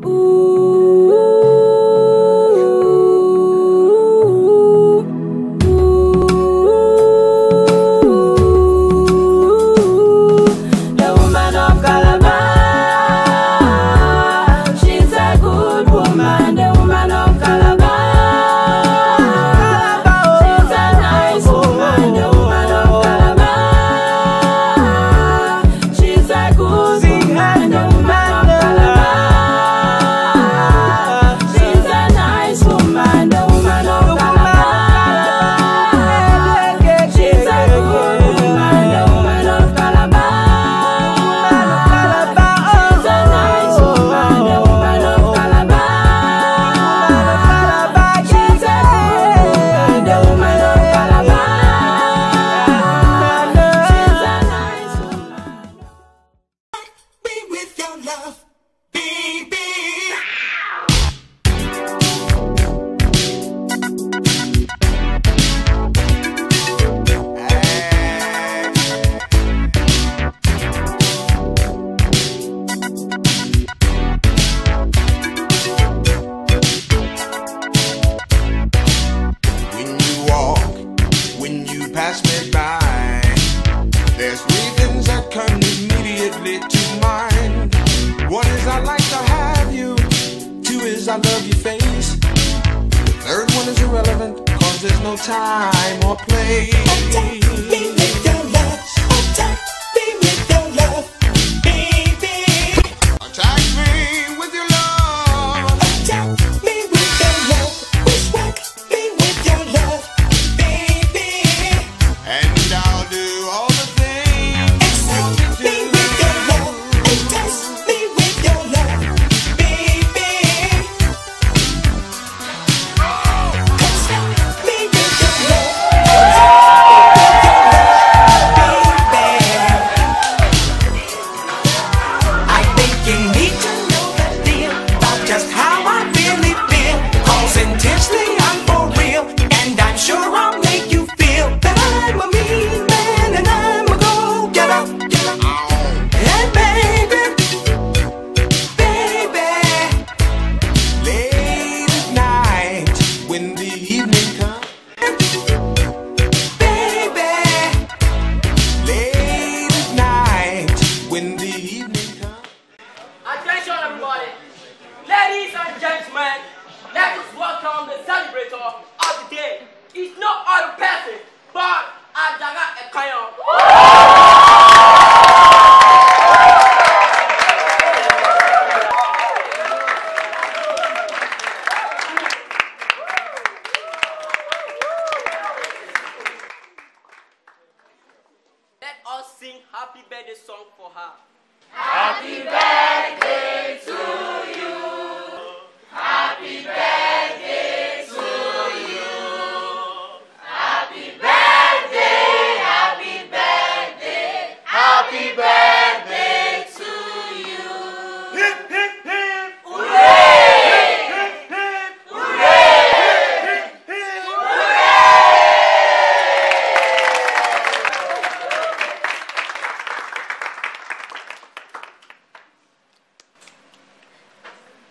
不 love, baby. When you walk, when you pass me by, there's I love your face. The third one is irrelevant, cause there's no time or place. come. birthday song for her. Happy birthday.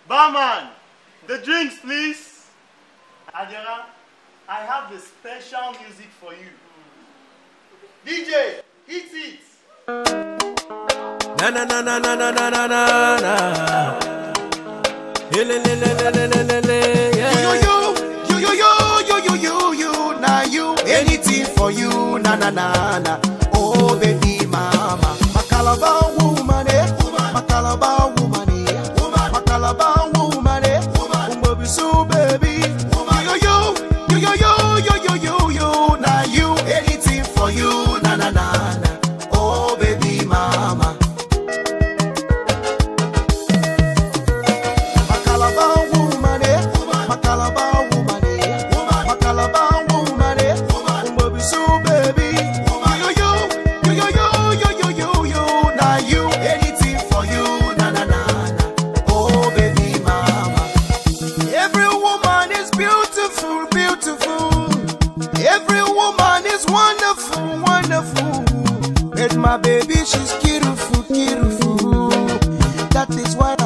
Barman, the drinks, please. Adiaha, I have the special music for you. DJ, hit it. Na na na na na na na na na na. Anything for you. Na na na na. Oh baby mama, my calabar. Baby, she's beautiful, beautiful. That is why.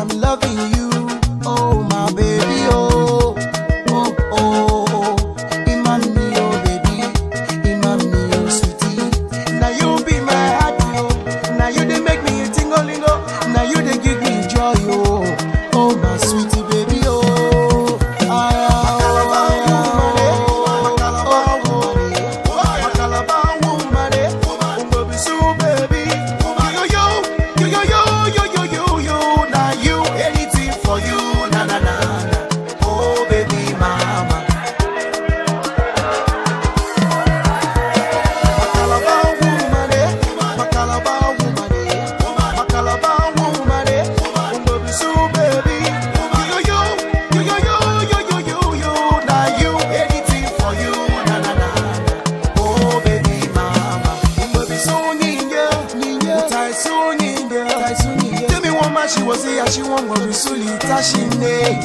she was here, she won't go to Sulita, she nay.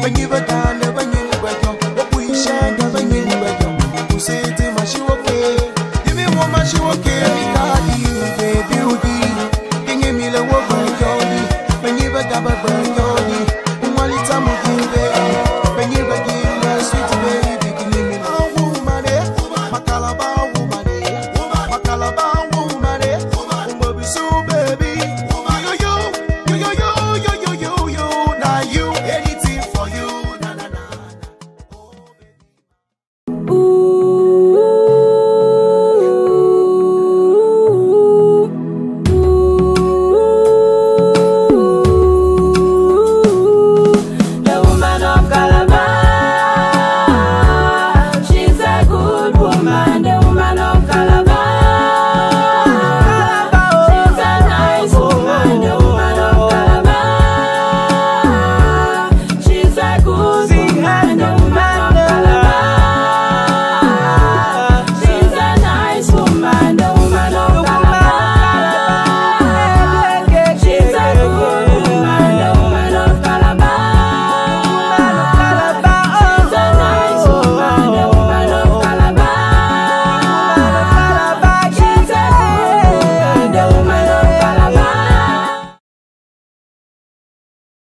When you were down, when you were down, what we shall